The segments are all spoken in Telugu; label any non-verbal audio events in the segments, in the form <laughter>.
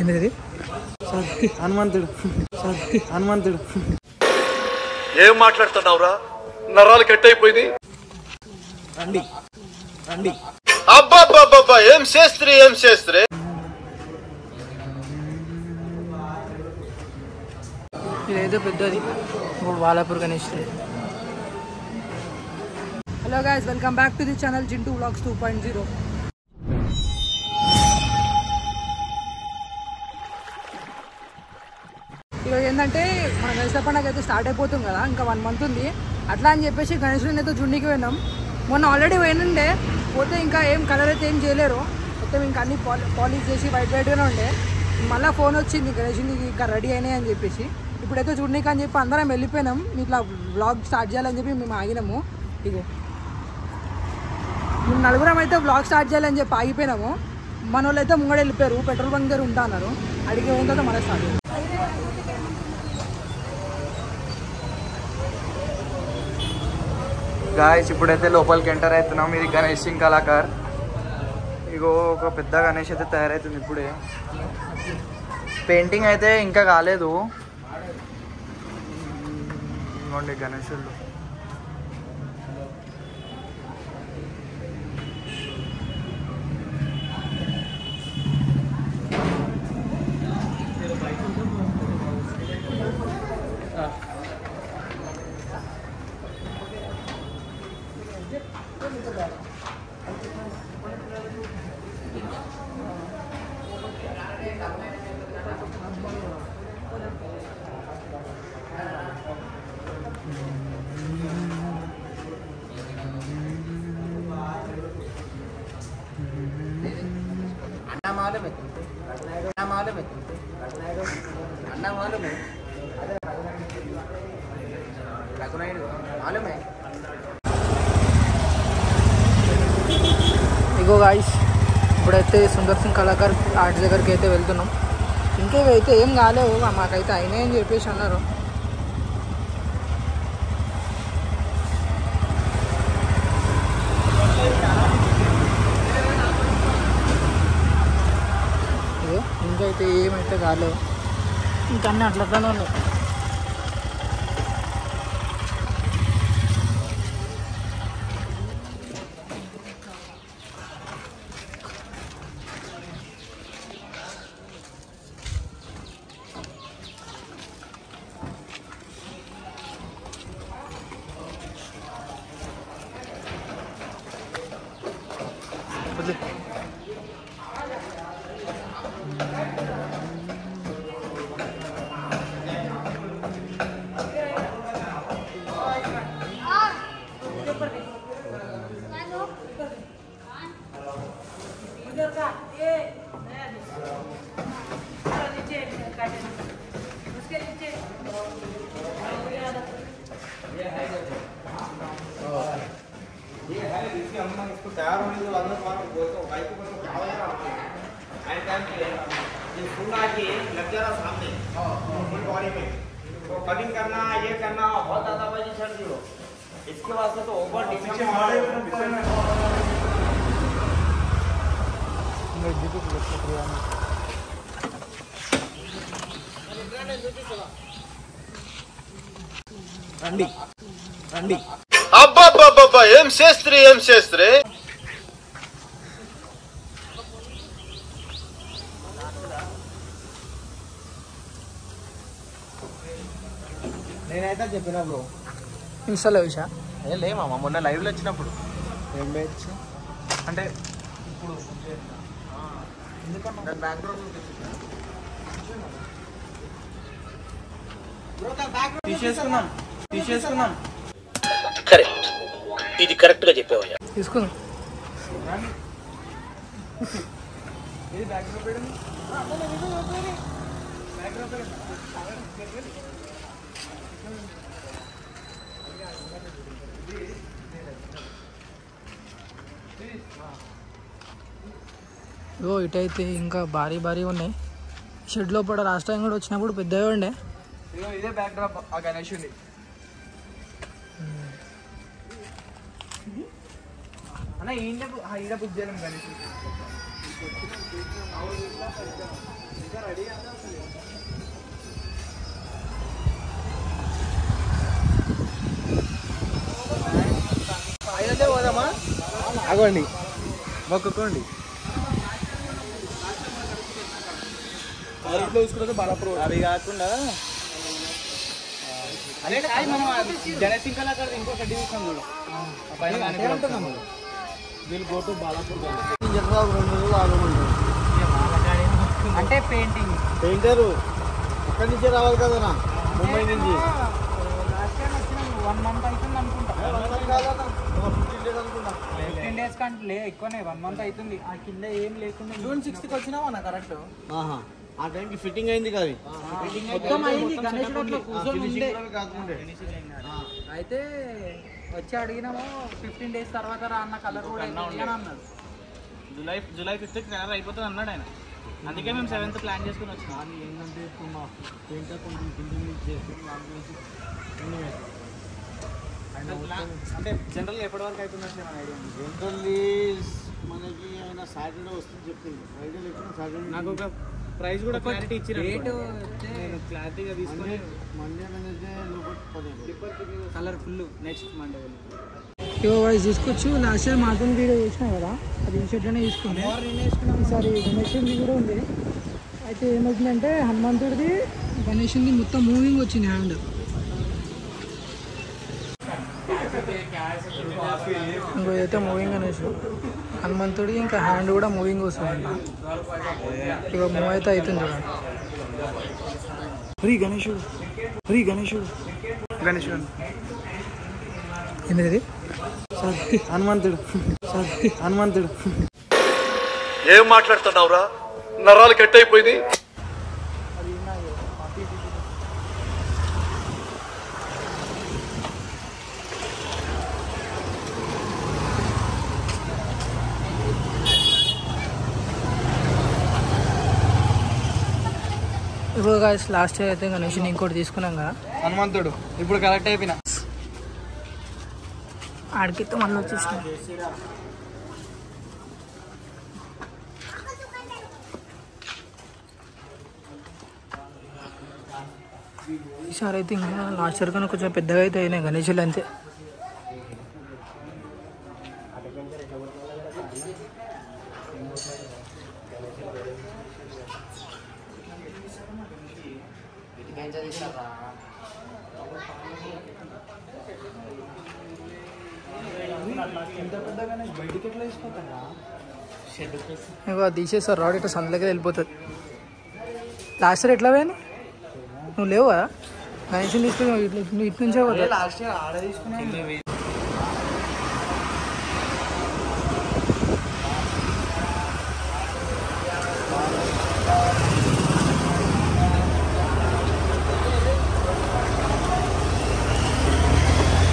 ఏంటిది? హనుమంతుడు. హనుమంతుడు. ఏం మాట్లాడుతున్నావురా? నరాలు కట్ అయిపోయింది రండి. రండి. అబ్బాబ్బాబ్బా ఏం చేస్త్రీ ఏం చేస్త్రీ ఇదైతే పెద్దది. ఇప్పుడు Balapur Ganesh hello guys welcome back to the channel Jintu blogs two point zero ఈరోజు ఏంటంటే మన గణేశ పండుగ అయితే స్టార్ట్ అయిపోతుంది కదా ఇంకా వన్ మంత్ ఉంది. అట్లా అని చెప్పేసి గణేశుడిని అయితే జుండికి పోయినాం. మొన్న ఆల్రెడీ పోయినండే పోతే ఇంకా ఏం కలర్ అయితే ఏం చేయలేరు. మొత్తం ఇంకా అన్ని పాలి పాలిష్ చేసి వైట్ వైట్గానే ఉండే. మళ్ళీ ఫోన్ వచ్చింది గణేశుని ఇంకా రెడీ అయినాయి అని చెప్పేసి. ఇప్పుడైతే చూడనీకి అని చెప్పి అందరం వెళ్ళిపోయినాం. ఇట్లా బ్లాగ్ స్టార్ట్ చేయాలని చెప్పి మేము ఆగినాము. ఇగో. మేము నలుగురం అయితే బ్లాగ్ స్టార్ట్ చేయాలని చెప్పి ఆగిపోయినాము. మన వాళ్ళు అయితే ముంగడ వెళ్ళిపోయారు పెట్రోల్ బంక్ దగ్గర ఉంటా అన్నారు అడిగి ఉంటుందో మన స్టార్ట్ గాయస్ ఇప్పుడైతే లోపలికి ఎంటర్ అవుతున్నాం. ఇది గణేష్ సింగ్ కళాకార్. ఇగో ఒక పెద్ద గణేష్ అయితే తయారవుతుంది ఇప్పుడే. పెయింటింగ్ అయితే ఇంకా కాలేదు. ఇదిగోండి గణేశుడు రఘునాయుడు ఇగో గాయస్ ఇప్పుడైతే సుందర్ సింగ్ కళాకార్ ఆర్ట్స్ దగ్గరికి అయితే వెళ్తున్నాం. ఇంకేవైతే ఏం కాలేవు మాకైతే అయినాయని చెప్పేసి అన్నారు. ఇగో ఇంకైతే ఏమైతే కాలేవు ఇంకా అన్నీ అట్లనే ఉన్నాయి तैयार होने के बाद में तुम्हारे बोलते हो बाइक को क्या हो रहा है। एंड टाइम पे ये फुल आके लग जा रहा सामने फुल बॉडी में तो कटिंग करना ये करना बहुत ज़्यादा बजी सर जी इसके वास्ते तो ओवर రండి. రండి. అబ్బాబ్బాబ్బా ఏం చేస్త్రీ ఏం చేస్త్రీ నేనైతే చెప్పిన బ్రో. ఇన్స్టాలో చూసా. అదే లేమా మొన్న లైవ్లో వచ్చినప్పుడు. ఏం అంటే ఇప్పుడు తీసేసుకున్నాం. తీసేసుకున్నాం. కరెక్ట్. ఇది కరెక్ట్గా చెప్పావయ్యా తీసుకుందాం ఇది బ్యాక్గ్రౌండ్ పెట్టండి ఇగో ఇటైతే ఇంకా భారీ భారీ ఉన్నాయి. షెడ్ లోపల లాస్ట్ టైం కూడా వచ్చినప్పుడు పెద్దగా ఉండే. ఇదే బ్యాక్ డ్రాప్ ఆ గణేషుని అన్న ఈయన ఈడ బుక్ చేయలేము గణేష్. ఐదంటే పోదామా అగోండి మొక్కుకోండి. అవి కాకుండా అదే కాదు మనం ఇంకా అక్కడ ఇంకో కడ్డీ చూడు బాలాపూర్ అంటే పెయింటింగ్ పెయింటరు అక్కడి నుంచే రావాలి కదా ముంబై నుంచి. వన్ మంత్ అవుతుంది అనుకుంటా. ఫిఫ్టీన్ డేస్ కంటే లే ఎక్కువనే వన్ మంత్ అవుతుంది. ఆ కింద ఏం లేకుండా జూన్ సిక్స్త్కి వచ్చినావా అన్న కరెక్ట్ ఆహా. ఆ టైంకి ఫిట్టింగ్ అయింది కదా. మొత్తం అయింది గణేషుడు అట్లా కూర్చొని ఉండే. అయితే వచ్చి అడిగినాము ఫిఫ్టీన్ డేస్ తర్వాత రా అన్న కలర్ కూడా అవుతుంది అని అన్నాడు. జూలై జూలై ఫిఫ్త్ కలర్ అయిపోతుంది అన్నాడు ఆయన. అందుకే మేము సెవెంత్ ప్లాన్ చేసుకుని వచ్చినాం. కానీ ఏంటంటే ఇప్పుడు మా కొంచెం చేసి. అంటే జనరల్ ఎప్పటి వరకు అవుతుంది అంటే మన ఐడియా జనరల్లీ మనకి ఆయన సాటర్డే వస్తుంది చెప్పింది ఫ్రైడే చెప్పిన సాటర్డే నాకు ఒక ప్రైస్ కూడా క్లారిటీ ఇచ్చిన రేటు నేను క్లారిటీగా తీసుకొని మండే అనేది లోపల పదిహేను కలర్ ఫుల్ నెక్స్ట్ మండే ఇగో వాయిస్ తీసుకొచ్చు. లాస్ట్ ఇయర్ మాత్రం వీడియో చేసినా కదా అది ఈ షర్ట్లోనే తీసుకుంది ఈసారి గణేషుడిది కూడా ఉంది. అయితే ఏమవుతుందంటే హనుమంతుడిది గణేషుడిది మొత్తం మూవింగ్ వచ్చింది హ్యాండ్ ఇంకో అయితే మూవింగ్ అనేసి. హనుమంతుడి ఇంకా హ్యాండ్ కూడా మూవింగ్ వస్తుంది ఇక మూవ్ అయితే అవుతుంది చూడండి ఫ్రీ గణేషుడు ఫ్రీ గణేషుడు గణేషుడు ఏంటిది? <laughs> హనుమంతుడు. హనుమంతుడు. ఏం మాట్లాడుతున్నావురా? నరాలు కట్ అయిపోయింది ఇప్పుడు గాయస్ లాస్ట్ ఇయర్ అయితే గణేషుని ఇంకోటి తీసుకున్నాం కదా. హనుమంతుడు ఇప్పుడు కరెక్ట్ అయిపోయినా. ఆడికితే మళ్ళీ వచ్చేసిన. ఈసారి అయితే ఇంకా లాస్ట్ ఇయర్ కన్నా కొంచెం పెద్దగా అయితే అయినాయి గణేషులు అంతే. ఇక అది తీసేస్తారు రాడ్ ఇట్లా సందులోకి వెళ్ళిపోతుంది లాస్ట్ ఇయర్ ఎట్లా పోయింది నువ్వు లేవు కదా? గణేషుని తీసుకుని ఇటు- నుంచే పోతా లాస్ట్ ఇయర్ ఆడ తీసుకున్నాం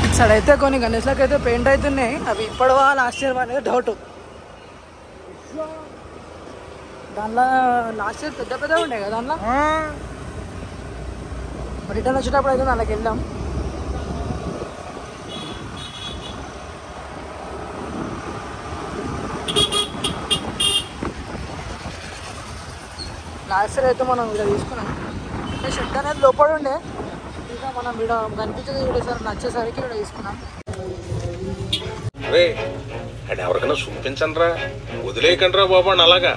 ఇటు సైడ్ అయితే కొన్ని గణేష్లకి అయితే పెయింట్ అవుతున్నాయి అవి ఇప్పటివా లాస్ట్ ఇయర్ అనేది డౌట్ దానిలో లాస్ట్ ఇయర్ పెద్ద పెద్ద ఉండే కదా దానిలో? రిటర్న్ వచ్చేటప్పుడు అయితే దానికి వెళ్దాం. లాస్ట్ ఇయర్ అయితే మనం ఇక్కడ తీసుకున్నాం. షెడ్ అనేది లోపల ఉండే. ఇంకా మనం ఇక్కడ కనిపించదు సార్ నచ్చేసరికి ఇక్కడ తీసుకున్నాం. అరే అది ఎవరికైనా చూపించండి రా వదిలేయకండి రా బాబు అని అలాగా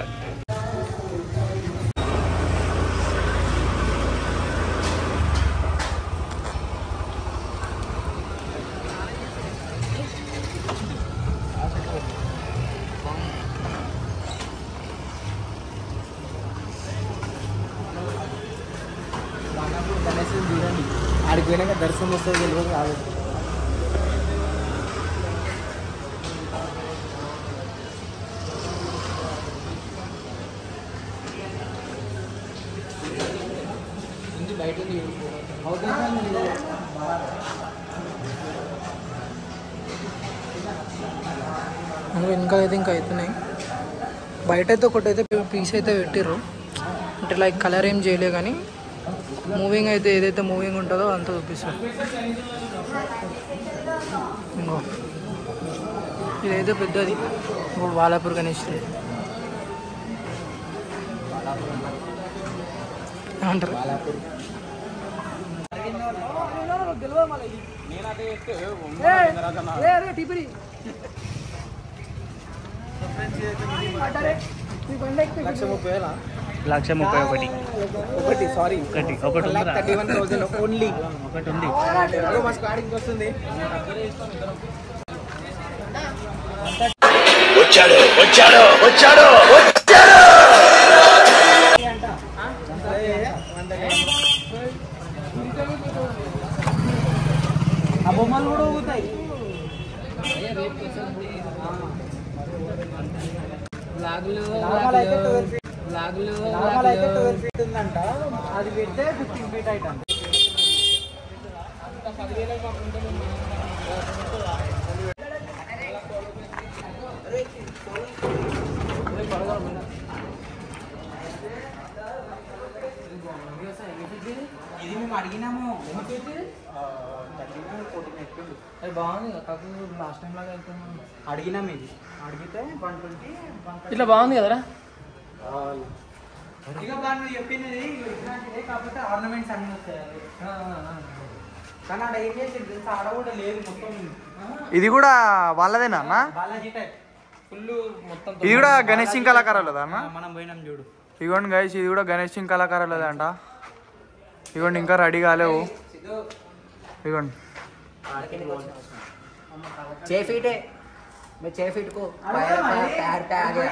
గణేశుడు చూడండి పోయినాక దర్శనం వస్తుంది తెలియదు కాదు. ఇంకా అయితే ఇంకా అవుతున్నాయి. బయట అయితే ఒకటి అయితే పీస్ అయితే పెట్టిర్రు. అంటే లైక్ కలర్ ఏం చేయలే కానీ మూవింగ్ అయితే ఏదైతే మూవింగ్ ఉంటుందో అంతా చూపిస్తారు ఇంకో ఇదైతే పెద్దది ఇప్పుడు వాలాపూర్ గణేష్ అంటారు లక్ష ముప్పై ఒకటి. ఒకటి సారీ ఒకటి ఒకటి. థర్టీ వన్ థౌసండ్ ఓన్లీ ఒకటి ఉంది. మా స్క్వాడింగ్ వస్తుంది. వచ్చాడు వచ్చాడు వచ్చాడు ఆ బొమ్మలు కూడా ఊగుతాయి. ఫీట్ నార్మల్ అయితే ట్వెల్వ్ ఫీట్ ఉందంట. అది పెడితే ఫిఫ్టీన్ ఫీట్ అయితే ఇది మేము అడిగినాము. అది బాగుంది కాకపోతే లాస్ట్ టైం లాగా వెళ్తున్నాం అడిగినాం ఇది. అడిగితే వన్ ట్వంటీ ఇట్లా బాగుంది కదరా? ఇక దాన్ని చెప్పింది ఇట్లాంటిదే కాకపోతే ఆర్నమెంట్స్ అన్ని వస్తాయి అవి. కానీ ఆడ ఏం చేసింది తెలుసా ఆడ కూడా లేదు మొత్తం ఇది కూడా వాళ్ళదేనా అన్న బాలాజీ టైప్ ఫుల్ మొత్తం ఇది కూడా గణేష్ సింగ్ కళాకారులదా అన్న మనం పోయినాం చూడు ఇగోండి గైస్ ఇది కూడా గణేష్ సింగ్ కళాకారులదే అంట ఇగోండి ఇంకా రెడీ కాలేవు ఇగోండి छह फीट है मैं छह फीट को पैर पैर पे आ गया